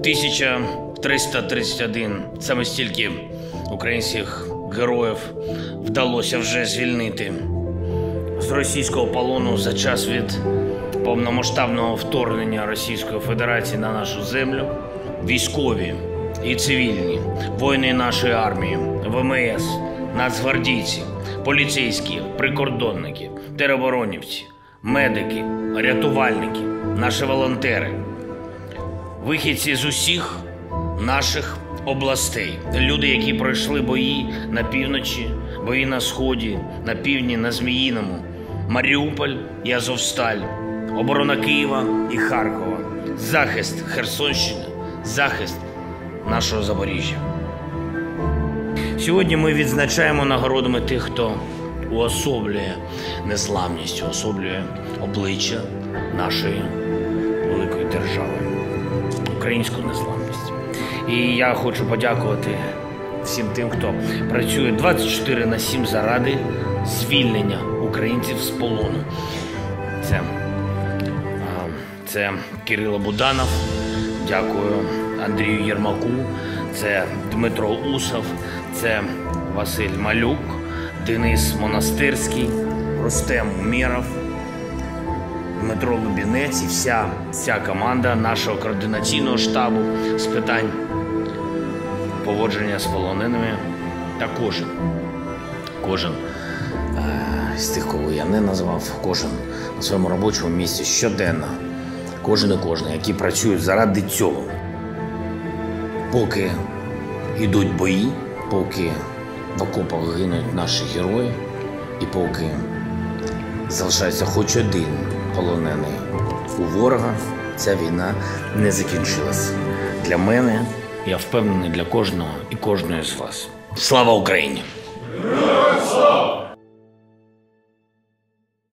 1331. Саме стільки українських героїв вдалося вже звільнити з російського полону за час від повномасштабного вторгнення Російської Федерації на нашу землю. Військові і цивільні, воїни нашої армії, ВМС, нацгвардійці, поліцейські, прикордонники, тероборонівці, медики, рятувальники, наші волонтери, вихідці з усіх наших областей, люди, які пройшли бої на півночі, бої на сході, на півдні, на Зміїному, Маріуполь і Азовсталь, оборона Києва і Харкова, захист Херсонщини, захист нашого Запоріжжя. Сьогодні ми відзначаємо нагородами тих, хто уособлює незламність, уособлює обличчя нашої великої держави, українську незламність. І я хочу подякувати всім тим, хто працює 24 на 7 заради звільнення українців з полону. Це, це Кирило Буданов. Дякую Андрію Єрмаку, це Дмитро Усов, це Василь Малюк, Денис Монастирський, Рустем Умєров, Дмитро Лубінець і вся, вся команда нашого координаційного штабу з питань поводження з полоненими та кожен, кожен е, з тих, кого я не назвав, кожен на своєму робочому місці щоденно, кожен і кожен, які працюють заради цього. Поки йдуть бої, поки в окопах гинуть наші герої, і поки залишається хоч один полонений у ворога, ця війна не закінчилась. Для мене, я впевнений, для кожного і кожної з вас. Слава Україні!